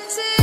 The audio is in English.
to